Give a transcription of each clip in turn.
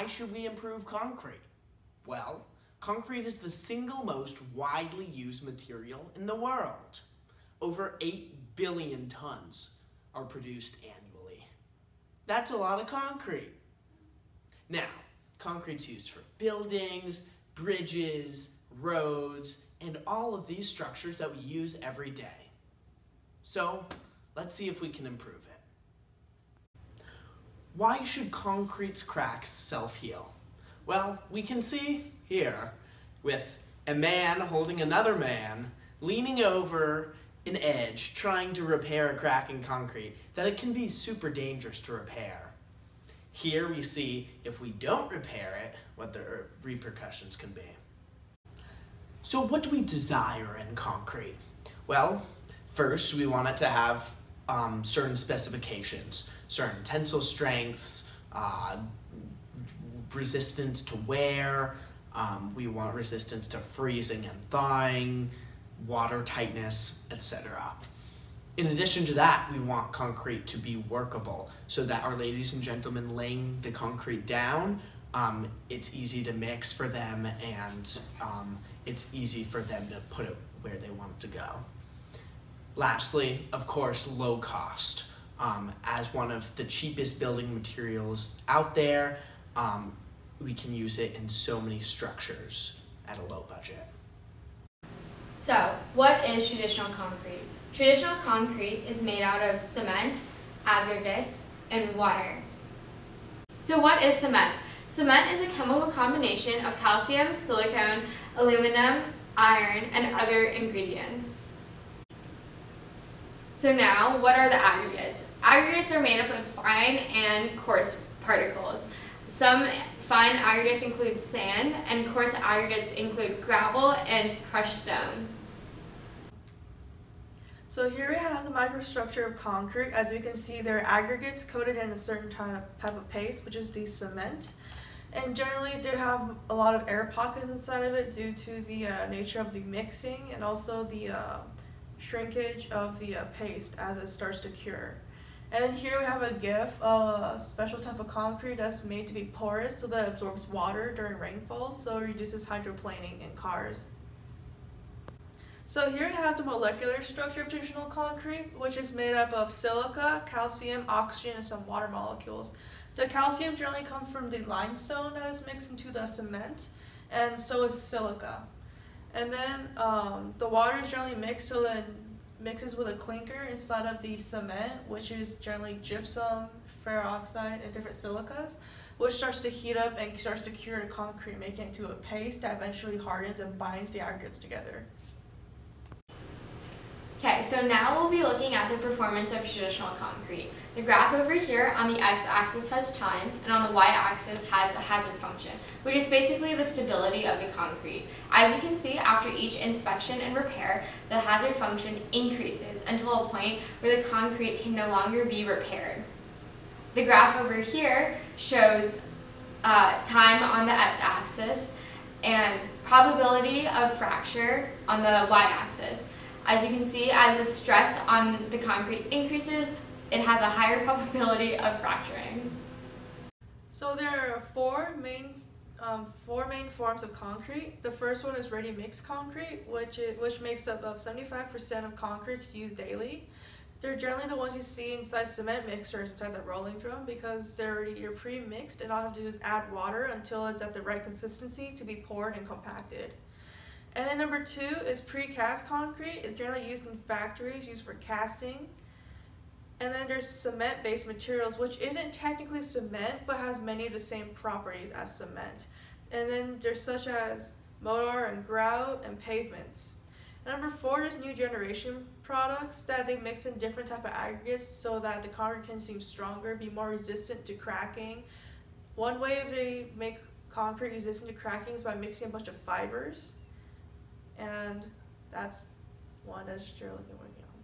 why should we improve concrete? Well, concrete is the single most widely used material in the world. Over 8 billion tons are produced annually. That's a lot of concrete. Now, concrete's used for buildings, bridges, roads, and all of these structures that we use every day. So, let's see if we can improve it. Why should concrete's cracks self-heal? Well, we can see here with a man holding another man leaning over an edge trying to repair a crack in concrete that it can be super dangerous to repair. Here we see if we don't repair it, what the repercussions can be. So what do we desire in concrete? Well, first we want it to have um, certain specifications, certain tensile strengths, uh, resistance to wear, um, we want resistance to freezing and thawing, water tightness, etc. In addition to that, we want concrete to be workable so that our ladies and gentlemen laying the concrete down, um, it's easy to mix for them and um, it's easy for them to put it where they want it to go. Lastly, of course, low cost. Um, as one of the cheapest building materials out there, um, we can use it in so many structures at a low budget. So, what is traditional concrete? Traditional concrete is made out of cement, aggregates, and water. So what is cement? Cement is a chemical combination of calcium, silicone, aluminum, iron, and other ingredients. So now, what are the aggregates? Aggregates are made up of fine and coarse particles. Some fine aggregates include sand, and coarse aggregates include gravel and crushed stone. So here we have the microstructure of concrete. As we can see, there are aggregates coated in a certain type of paste, which is the cement. And generally, they have a lot of air pockets inside of it due to the uh, nature of the mixing and also the uh, shrinkage of the uh, paste as it starts to cure. And then here we have a GIF of a special type of concrete that's made to be porous so that it absorbs water during rainfall, so it reduces hydroplaning in cars. So here we have the molecular structure of traditional concrete, which is made up of silica, calcium, oxygen, and some water molecules. The calcium generally comes from the limestone that is mixed into the cement, and so is silica. And then um, the water is generally mixed so that it mixes with a clinker inside of the cement, which is generally gypsum, ferroxide, and different silicas, which starts to heat up and starts to cure the concrete, making it into a paste that eventually hardens and binds the aggregates together. Okay, so now we'll be looking at the performance of traditional concrete. The graph over here on the x-axis has time, and on the y-axis has a hazard function, which is basically the stability of the concrete. As you can see, after each inspection and repair, the hazard function increases until a point where the concrete can no longer be repaired. The graph over here shows uh, time on the x-axis and probability of fracture on the y-axis. As you can see, as the stress on the concrete increases, it has a higher probability of fracturing. So there are four main um, four main forms of concrete. The first one is ready mixed concrete, which is, which makes up of 75% of concrete used daily. They're generally the ones you see inside cement mixers inside the rolling drum because they're already you're pre-mixed and all you have to do is add water until it's at the right consistency to be poured and compacted. And then number two is precast concrete. It's generally used in factories, used for casting. And then there's cement-based materials, which isn't technically cement, but has many of the same properties as cement. And then there's such as mortar and grout and pavements. Number four is new generation products that they mix in different type of aggregates so that the concrete can seem stronger, be more resistant to cracking. One way they make concrete resistant to cracking is by mixing a bunch of fibers and that's one that's still working on.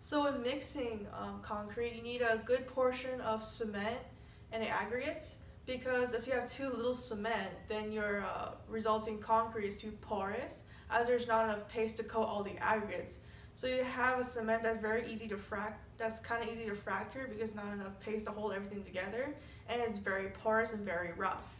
So in mixing um, concrete, you need a good portion of cement and aggregates because if you have too little cement, then your uh, resulting concrete is too porous as there's not enough paste to coat all the aggregates. So you have a cement that's very easy to frac that's kind of easy to fracture because not enough paste to hold everything together, and it's very porous and very rough.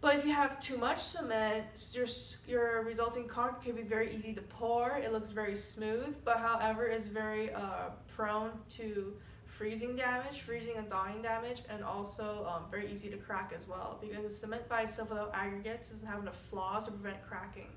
But if you have too much cement, your, your resulting concrete can be very easy to pour. It looks very smooth, but however, is very uh, prone to freezing damage, freezing and thawing damage, and also um, very easy to crack as well because the cement by itself without aggregates doesn't have enough flaws to prevent cracking.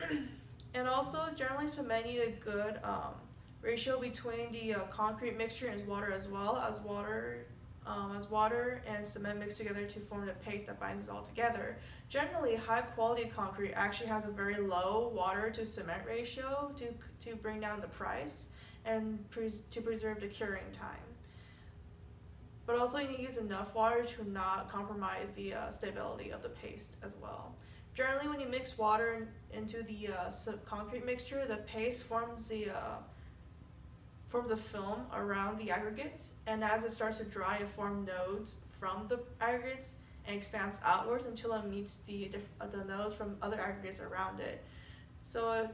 and also, generally, cement need a good um, ratio between the uh, concrete mixture and water as well as water um, as water and cement mixed together to form the paste that binds it all together. Generally, high quality concrete actually has a very low water to cement ratio to, to bring down the price and pres to preserve the curing time. But also you need to use enough water to not compromise the uh, stability of the paste as well. Generally, when you mix water into the uh, concrete mixture, the paste forms the uh, forms a film around the aggregates, and as it starts to dry, it forms nodes from the aggregates and expands outwards until it meets the uh, the nodes from other aggregates around it. So uh,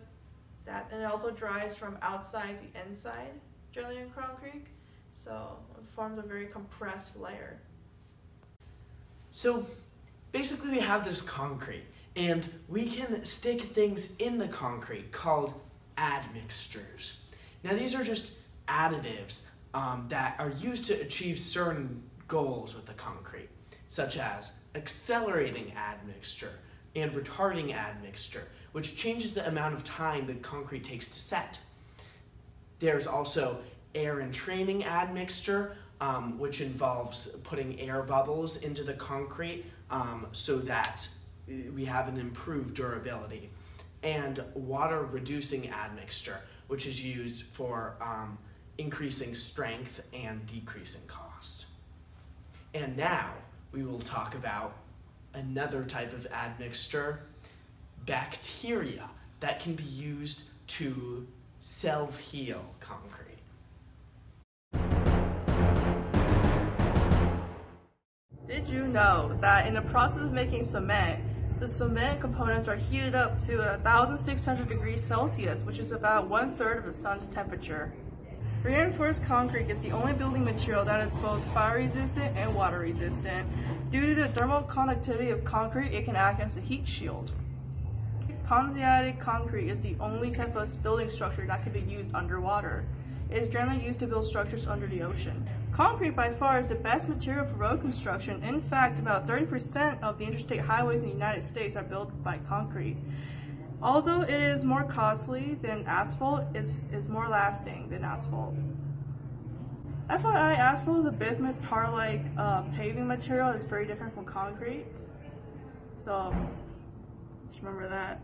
that and it also dries from outside to inside, generally in concrete. So it forms a very compressed layer. So basically, we have this concrete, and we can stick things in the concrete called admixtures. Now, these are just additives um, that are used to achieve certain goals with the concrete, such as accelerating admixture and retarding admixture, which changes the amount of time the concrete takes to set. There's also air entraining admixture, um, which involves putting air bubbles into the concrete um, so that we have an improved durability. And water reducing admixture, which is used for um, increasing strength and decreasing cost. And now we will talk about another type of admixture, bacteria, that can be used to self-heal concrete. Did you know that in the process of making cement, the cement components are heated up to 1,600 degrees Celsius, which is about one third of the sun's temperature. Reinforced concrete is the only building material that is both fire resistant and water resistant. Due to the thermal conductivity of concrete, it can act as a heat shield. Pozzolanic concrete is the only type of building structure that can be used underwater. It is generally used to build structures under the ocean. Concrete by far is the best material for road construction. In fact, about 30% of the interstate highways in the United States are built by concrete. Although it is more costly than asphalt, is is more lasting than asphalt. FYI, asphalt is a bismuth tar-like uh, paving material. It's very different from concrete. So, just remember that.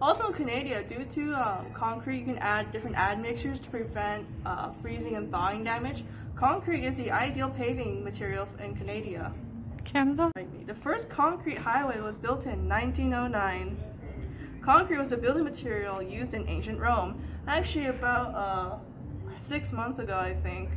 Also in Canada, due to um, concrete, you can add different admixtures to prevent uh, freezing and thawing damage. Concrete is the ideal paving material in Canada. Canada? The first concrete highway was built in 1909. Concrete was a building material used in ancient Rome. Actually, about uh, six months ago, I think,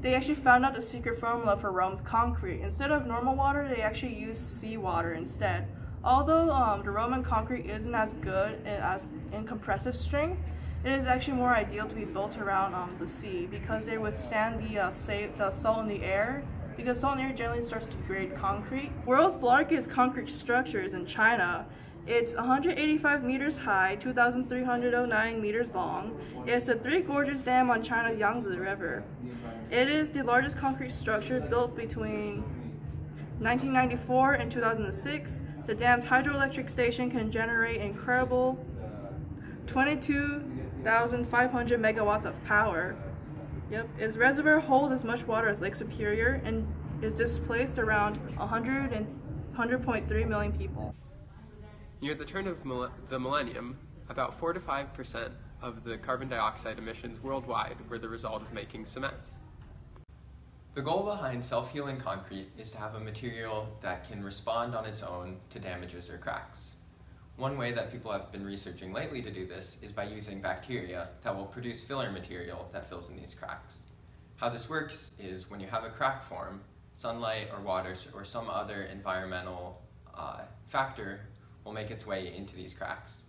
they actually found out the secret formula for Rome's concrete. Instead of normal water, they actually used seawater instead. Although um, the Roman concrete isn't as good as in compressive strength, it is actually more ideal to be built around um, the sea because they withstand the, uh, the salt in the air because salt and air generally starts to degrade concrete. World's largest concrete structure is in China. It's 185 meters high, 2,309 meters long. It's the Three Gorges Dam on China's Yangtze River. It is the largest concrete structure built between 1994 and 2006. The dam's hydroelectric station can generate incredible 22,500 megawatts of power. Yep, its reservoir holds as much water as Lake Superior and is displaced around 100 and 100.3 million people. Near the turn of the millennium, about 4 to 5 percent of the carbon dioxide emissions worldwide were the result of making cement. The goal behind self-healing concrete is to have a material that can respond on its own to damages or cracks. One way that people have been researching lately to do this is by using bacteria that will produce filler material that fills in these cracks. How this works is when you have a crack form, sunlight or water or some other environmental uh, factor will make its way into these cracks.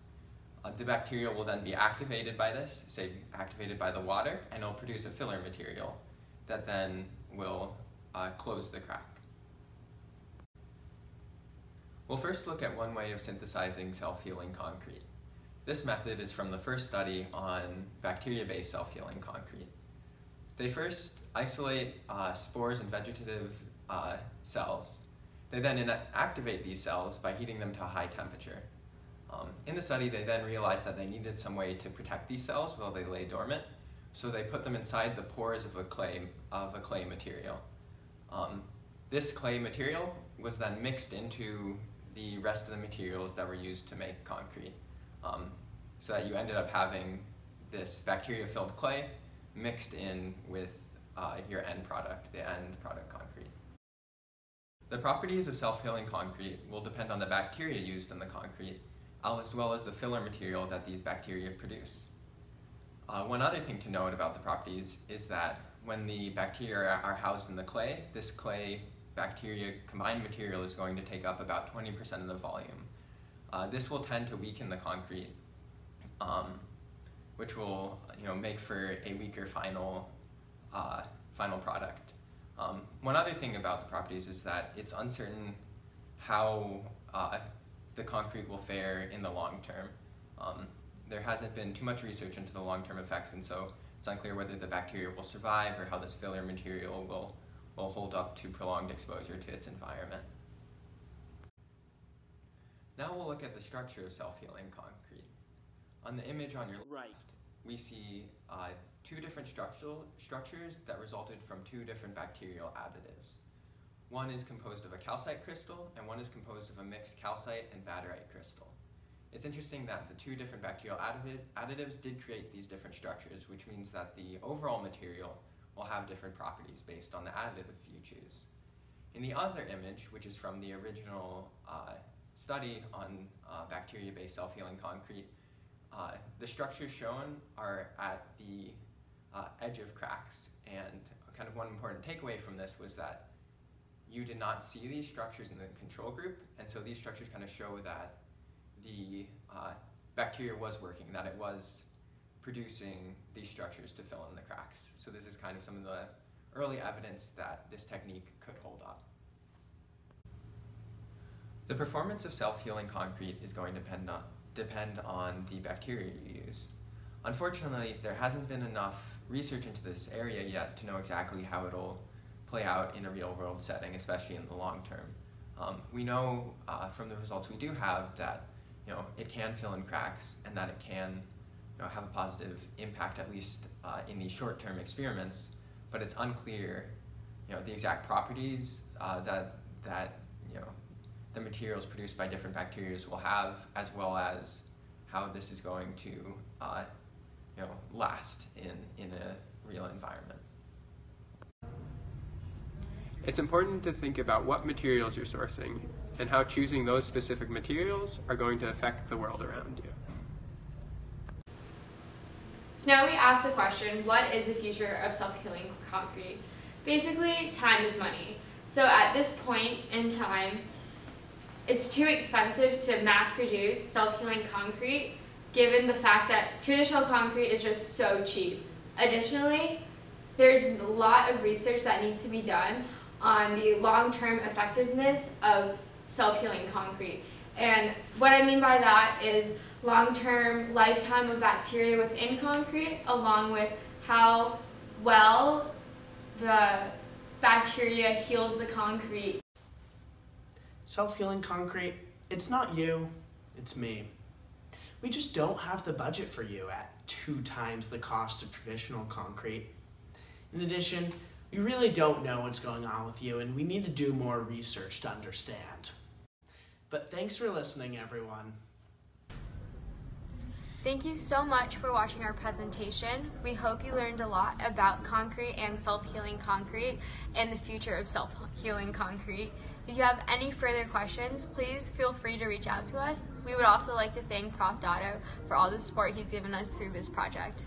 Uh, the bacteria will then be activated by this, say activated by the water, and it'll produce a filler material that then will uh, close the crack. We'll first look at one way of synthesizing self-healing concrete. This method is from the first study on bacteria-based self-healing concrete. They first isolate uh, spores and vegetative uh, cells. They then activate these cells by heating them to a high temperature. Um, in the study, they then realized that they needed some way to protect these cells while they lay dormant, so they put them inside the pores of a clay, of a clay material. Um, this clay material was then mixed into the rest of the materials that were used to make concrete, um, so that you ended up having this bacteria-filled clay mixed in with uh, your end product, the end product concrete. The properties of self-healing concrete will depend on the bacteria used in the concrete, as well as the filler material that these bacteria produce. Uh, one other thing to note about the properties is that when the bacteria are housed in the clay, this clay bacteria combined material is going to take up about 20% of the volume. Uh, this will tend to weaken the concrete, um, which will you know, make for a weaker final, uh, final product. Um, one other thing about the properties is that it's uncertain how uh, the concrete will fare in the long term. Um, there hasn't been too much research into the long-term effects, and so it's unclear whether the bacteria will survive or how this filler material will, will hold up to prolonged exposure to its environment. Now we'll look at the structure of self-healing concrete. On the image on your right. left, we see uh, two different structural structures that resulted from two different bacterial additives. One is composed of a calcite crystal, and one is composed of a mixed calcite and vaterite crystal. It's interesting that the two different bacterial additives did create these different structures, which means that the overall material will have different properties based on the additive you choose. In the other image, which is from the original uh, study on uh, bacteria-based self-healing concrete, uh, the structures shown are at the uh, edge of cracks, and kind of one important takeaway from this was that you did not see these structures in the control group, and so these structures kind of show that the uh, bacteria was working, that it was producing these structures to fill in the cracks. So this is kind of some of the early evidence that this technique could hold up. The performance of self-healing concrete is going to depend on, depend on the bacteria you use. Unfortunately, there hasn't been enough research into this area yet to know exactly how it'll play out in a real world setting, especially in the long term. Um, we know uh, from the results we do have that you know, it can fill in cracks and that it can know, have a positive impact, at least uh, in these short-term experiments, but it's unclear you know, the exact properties uh, that, that you know, the materials produced by different bacteria will have, as well as how this is going to uh, you know, last in, in a real environment. It's important to think about what materials you're sourcing and how choosing those specific materials are going to affect the world around you. So now we ask the question, what is the future of self-healing concrete? Basically, time is money. So at this point in time, it's too expensive to mass produce self-healing concrete given the fact that traditional concrete is just so cheap. Additionally, there's a lot of research that needs to be done on the long-term effectiveness of self-healing concrete. And what I mean by that is long-term lifetime of bacteria within concrete along with how well the bacteria heals the concrete. Self-healing concrete, it's not you, it's me. We just don't have the budget for you at two times the cost of traditional concrete. In addition, we really don't know what's going on with you and we need to do more research to understand. But thanks for listening, everyone. Thank you so much for watching our presentation. We hope you learned a lot about concrete and self-healing concrete and the future of self-healing concrete. If you have any further questions, please feel free to reach out to us. We would also like to thank Prof. Dotto for all the support he's given us through this project.